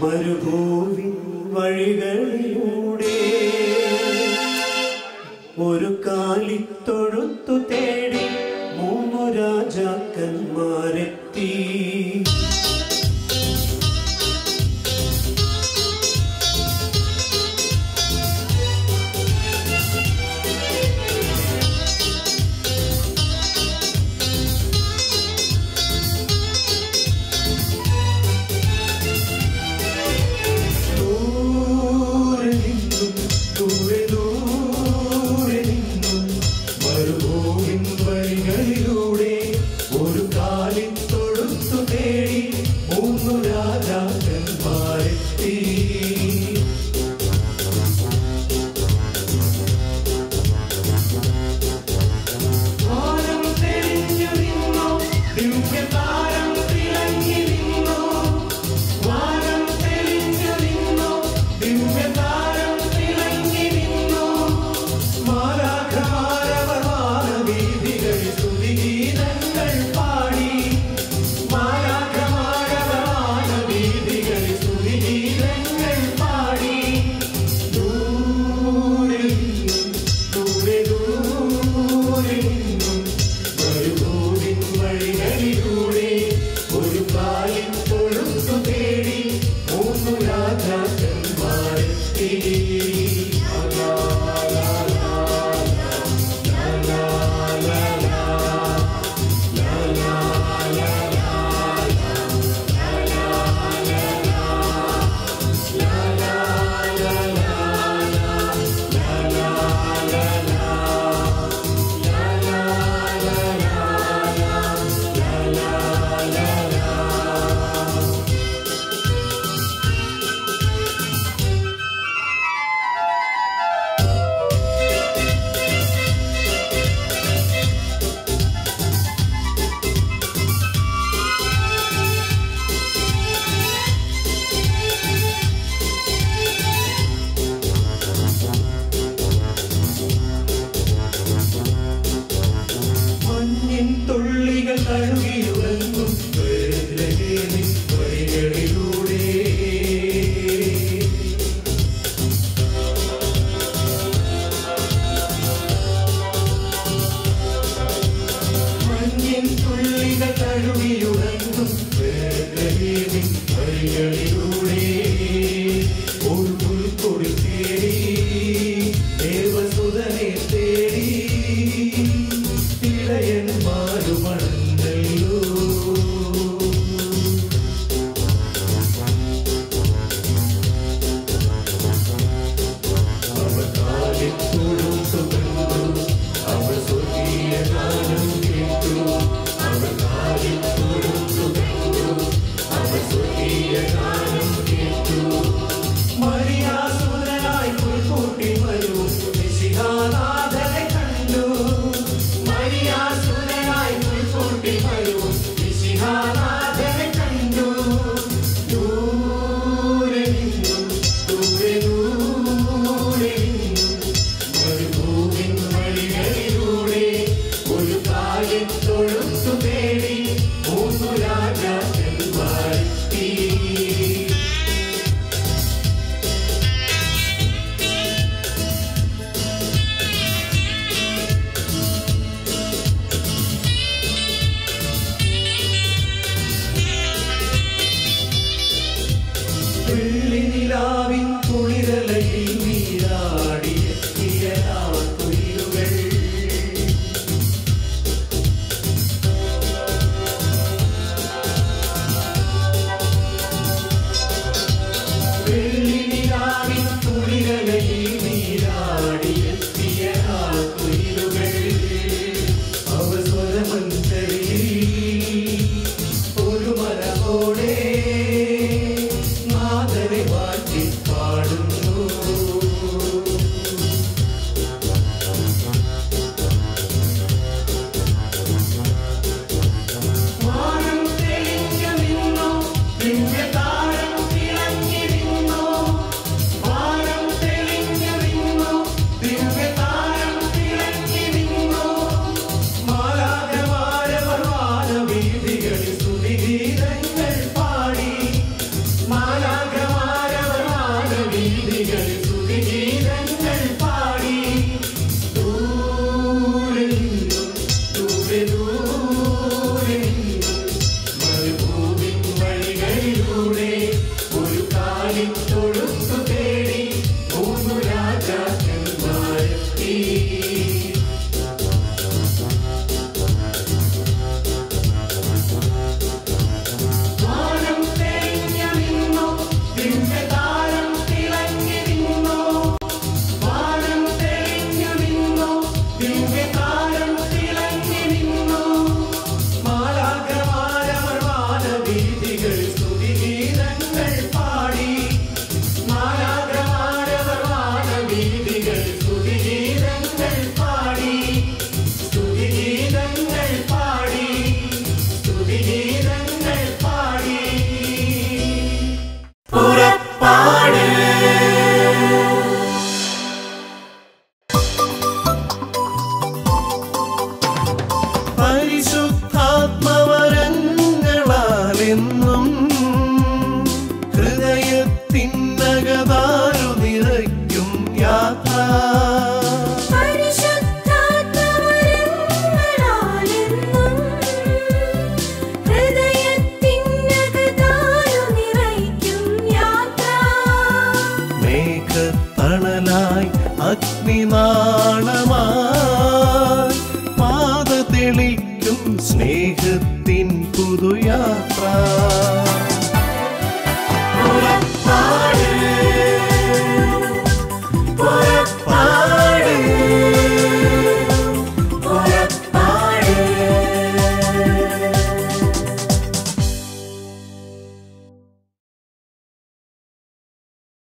മരുഭൂവിൻ വഴികളിലൂടെ ഒരു കാലിത്തൊഴുത്തു തേ can buy. milho വെള്ളിനിലാവിൻ കുളിരലയിൽ നീരാടിയ തീരാത്തുയിലുകൾ വെള്ളിനിലാവിൻ കുളിരലയിൽ അഗ്നിനാളമായി പാത തെളിക്കും സ്നേഹത്തിൻ പുതുയാത്ര.